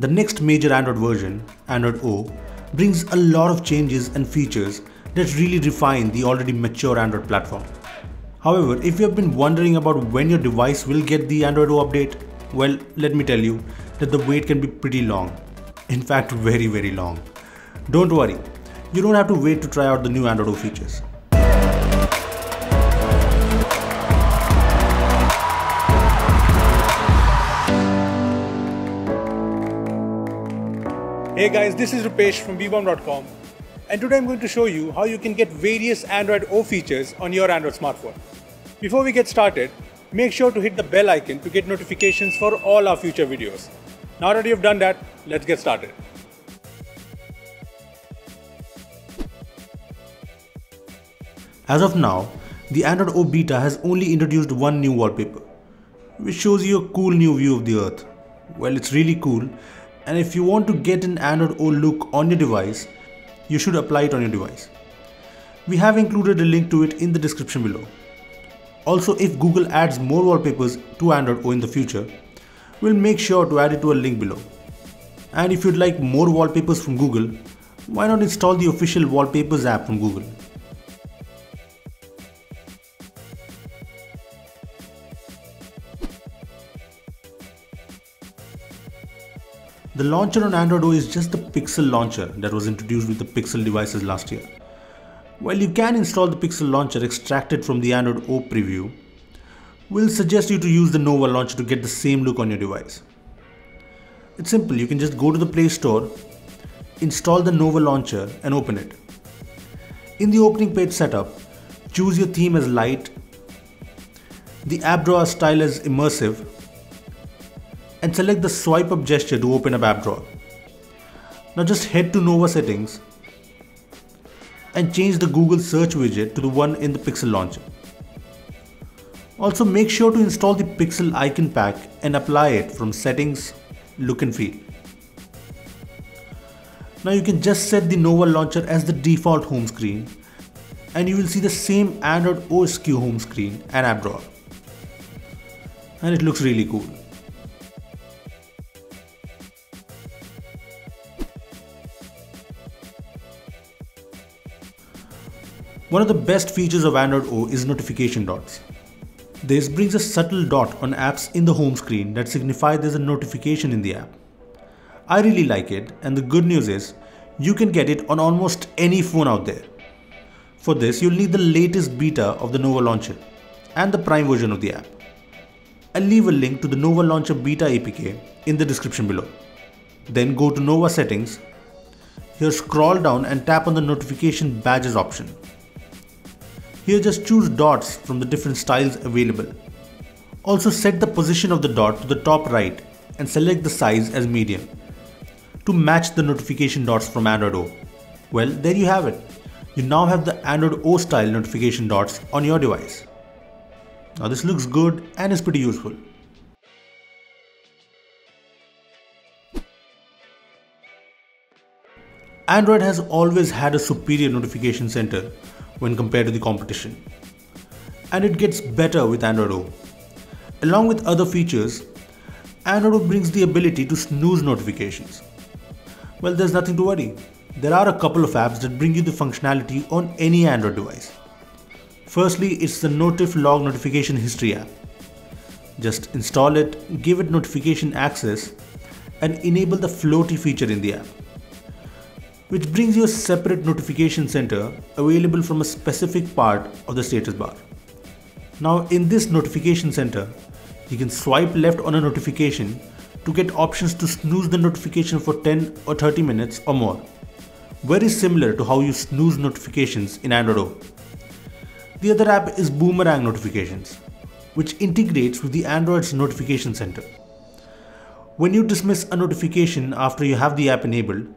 The next major Android version, Android O, brings a lot of changes and features that really refine the already mature Android platform. However, if you have been wondering about when your device will get the Android O update, well, let me tell you that the wait can be pretty long. In fact, very very long. Don't worry, you don't have to wait to try out the new Android O features. Hey guys, this is Rupesh from beebom.com and today I'm going to show you how you can get various Android O features on your Android smartphone. Before we get started, make sure to hit the bell icon to get notifications for all our future videos. Now that you've done that, let's get started. As of now, the Android O beta has only introduced one new wallpaper, which shows you a cool new view of the earth. Well, it's really cool and if you want to get an Android O look on your device, you should apply it on your device. We have included a link to it in the description below. Also, if Google adds more wallpapers to Android O in the future, we'll make sure to add it to a link below. And if you'd like more wallpapers from Google, why not install the official wallpapers app from Google? The launcher on Android O is just the Pixel launcher that was introduced with the Pixel devices last year. While you can install the Pixel launcher extracted from the Android O preview, we'll suggest you to use the Nova launcher to get the same look on your device. It's simple, you can just go to the Play Store, install the Nova launcher and open it. In the opening page setup, choose your theme as light, the app drawer style as immersive and select the swipe up gesture to open up app drawer. Now just head to Nova settings and change the Google search widget to the one in the Pixel launcher. Also make sure to install the Pixel icon pack and apply it from settings, look and feel. Now you can just set the Nova launcher as the default home screen and you will see the same Android O-esque home screen and app drawer. And it looks really cool. One of the best features of Android O is notification dots. This brings a subtle dot on apps in the home screen that signify there's a notification in the app. I really like it and the good news is you can get it on almost any phone out there. For this you'll need the latest beta of the Nova Launcher and the Prime version of the app. I'll leave a link to the Nova Launcher Beta APK in the description below. Then go to Nova settings. Here scroll down and tap on the notification badges option. Here just choose dots from the different styles available. Also set the position of the dot to the top right and select the size as medium to match the notification dots from Android O. Well, there you have it. You now have the Android O style notification dots on your device. Now this looks good and is pretty useful. Android has always had a superior notification center when compared to the competition. And it gets better with Android O. Along with other features, Android O brings the ability to snooze notifications. Well, there's nothing to worry. There are a couple of apps that bring you the functionality on any Android device. Firstly, it's the Notif Log Notification History app. Just install it, give it notification access, and enable the floaty feature in the app which brings you a separate notification center available from a specific part of the status bar. Now in this notification center, you can swipe left on a notification to get options to snooze the notification for 10 or 30 minutes or more. Very similar to how you snooze notifications in Android O. The other app is Boomerang Notifications, which integrates with the Android's notification center. When you dismiss a notification after you have the app enabled,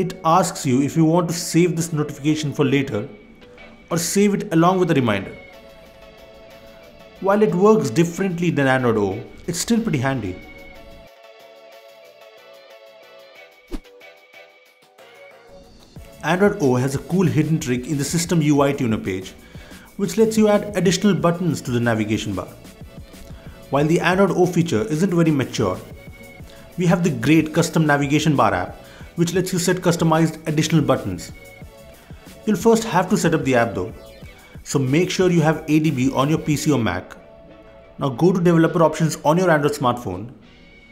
it asks you if you want to save this notification for later or save it along with a reminder. While it works differently than Android O, it's still pretty handy. Android O has a cool hidden trick in the system UI tuner page which lets you add additional buttons to the navigation bar. While the Android O feature isn't very mature, we have the great custom navigation bar app which lets you set customized additional buttons. You'll first have to set up the app though, so make sure you have ADB on your PC or Mac. Now go to developer options on your Android smartphone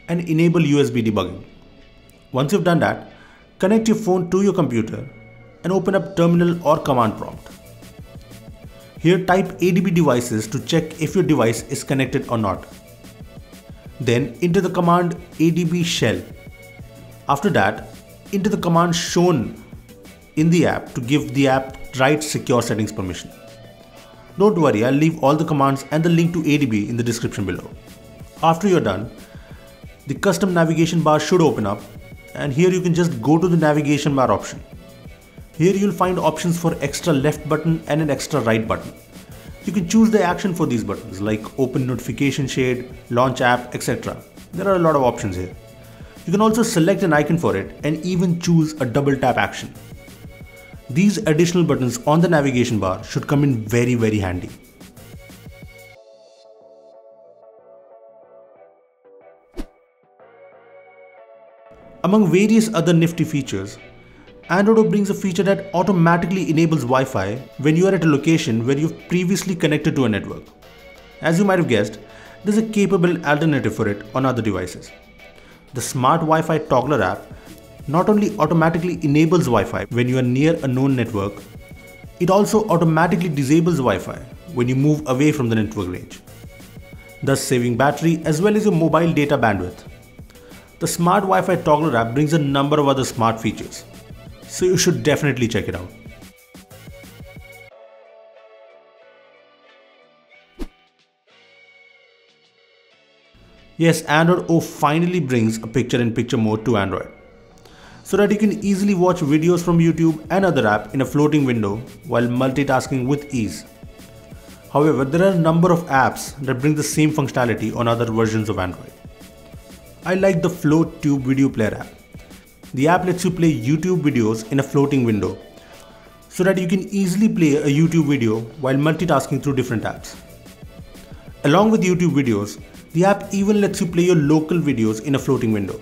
and enable USB debugging. Once you've done that, connect your phone to your computer and open up terminal or command prompt. Here type ADB devices to check if your device is connected or not. Then enter the command ADB shell. After that, enter the command shown in the app to give the app write secure settings permission. Don't worry, I'll leave all the commands and the link to ADB in the description below. After you're done, the custom navigation bar should open up and here you can just go to the navigation bar option. Here you'll find options for extra left button and an extra right button. You can choose the action for these buttons like open notification shade, launch app, etc. There are a lot of options here. You can also select an icon for it and even choose a double tap action. These additional buttons on the navigation bar should come in very very handy. Among various other nifty features, Android brings a feature that automatically enables Wi-Fi when you are at a location where you've previously connected to a network. As you might have guessed, there's a capable alternative for it on other devices. The Smart Wi-Fi Toggler app not only automatically enables Wi-Fi when you are near a known network, it also automatically disables Wi-Fi when you move away from the network range, thus saving battery as well as your mobile data bandwidth. The Smart Wi-Fi Toggler app brings a number of other smart features, so you should definitely check it out. Yes, Android O finally brings a picture-in-picture mode to Android so that you can easily watch videos from YouTube and other app in a floating window while multitasking with ease. However, there are a number of apps that bring the same functionality on other versions of Android. I like the Float Tube Video Player app. The app lets you play YouTube videos in a floating window so that you can easily play a YouTube video while multitasking through different apps. Along with YouTube videos, the app even lets you play your local videos in a floating window.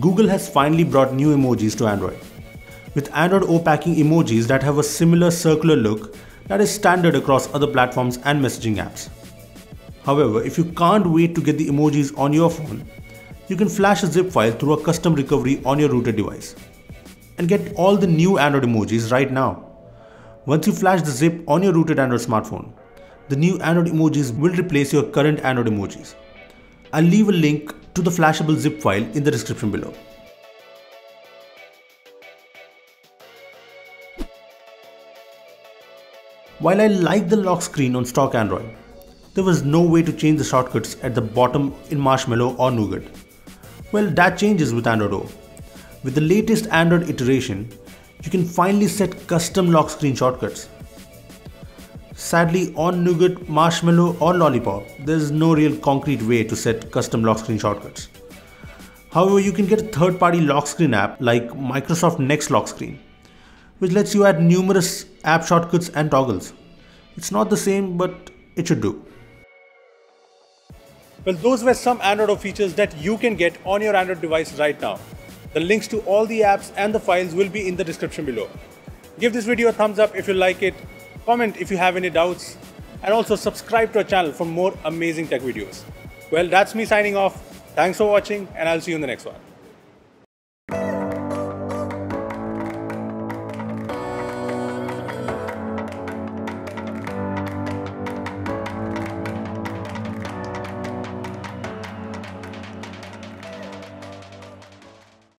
Google has finally brought new emojis to Android. With Android O packing emojis that have a similar circular look that is standard across other platforms and messaging apps. However, if you can't wait to get the emojis on your phone, you can flash a zip file through a custom recovery on your rooted device and get all the new Android emojis right now. Once you flash the zip on your rooted Android smartphone, the new Android emojis will replace your current Android emojis. I'll leave a link to the flashable zip file in the description below. While I like the lock screen on stock Android, there was no way to change the shortcuts at the bottom in Marshmallow or Nougat. Well, that changes with Android O. With the latest Android iteration, you can finally set custom lock screen shortcuts. Sadly, on Nougat, Marshmallow or Lollipop, there's no real concrete way to set custom lock screen shortcuts. However, you can get a third-party lock screen app like Microsoft Next Lock Screen, which lets you add numerous app shortcuts and toggles. It's not the same, but it should do. Well, those were some Android features that you can get on your Android device right now. The links to all the apps and the files will be in the description below. Give this video a thumbs up if you like it comment if you have any doubts, and also subscribe to our channel for more amazing tech videos. Well, that's me signing off. Thanks for watching, and I'll see you in the next one.